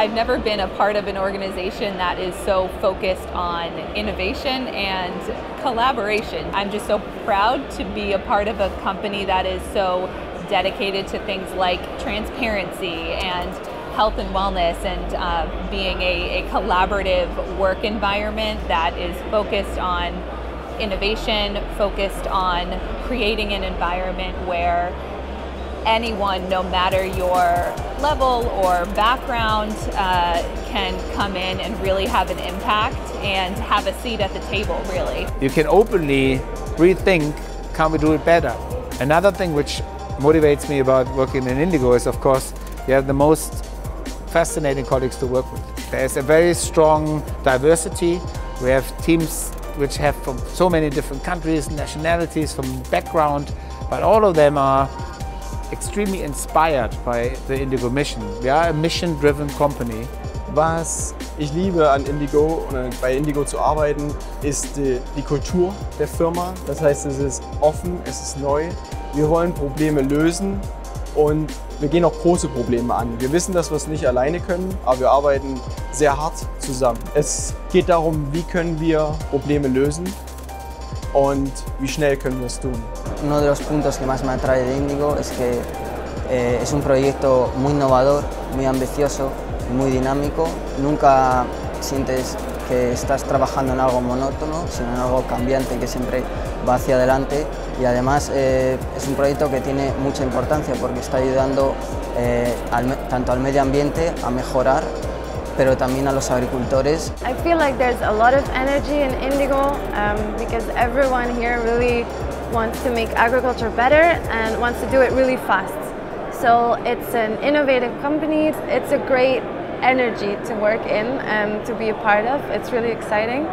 I've never been a part of an organization that is so focused on innovation and collaboration. I'm just so proud to be a part of a company that is so dedicated to things like transparency and health and wellness and uh, being a, a collaborative work environment that is focused on innovation, focused on creating an environment where anyone, no matter your level or background, uh, can come in and really have an impact and have a seat at the table, really. You can openly rethink, can we do it better? Another thing which motivates me about working in Indigo is, of course, you have the most fascinating colleagues to work with. There's a very strong diversity. We have teams which have from so many different countries, nationalities, from background, but all of them are extremely inspired by the Indigo mission. We are a mission-driven company. Was ich liebe an Indigo und bei Indigo zu arbeiten, ist die, die Kultur der Firma. Das heißt, es ist offen, es ist neu. Wir wollen Probleme lösen und wir gehen auch große Probleme an. Wir wissen, dass wir es nicht alleine können, aber wir arbeiten sehr hart zusammen. Es geht darum, wie können wir Probleme lösen und wie schnell können wir es tun. Uno de los puntos que más me atrae de Indigo es que eh, es un proyecto muy innovador, muy ambicioso, muy dinámico. Nunca sientes que estás trabajando en algo monótono, sino en algo cambiante que siempre va hacia adelante y además eh, es un proyecto que tiene mucha importancia porque está ayudando eh, al, tanto al medio ambiente a mejorar pero también a los agricultores. I feel like there's a lot of energy in Indigo um, because everyone here really wants to make agriculture better and wants to do it really fast. So it's an innovative company. It's a great energy to work in and to be a part of. It's really exciting.